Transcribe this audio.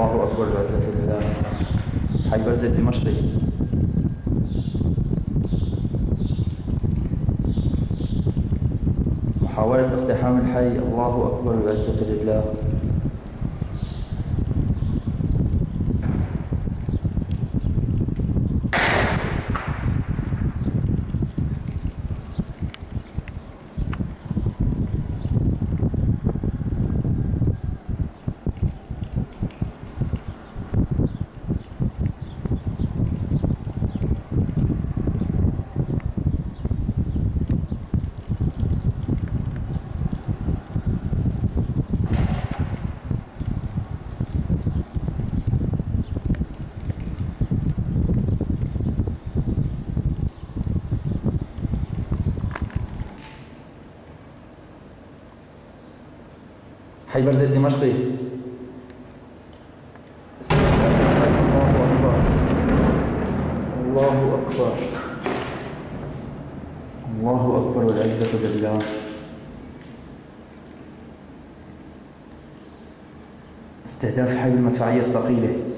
الله أكبر بعزة الله. حي برزة دمشقي محاولة اقتحام الحي الله أكبر بعزة لله. حي برزة دمشقي. الله أكبر الله أكبر. الله أكبر والعزة لله استهداف حي المدفعية الصقيلة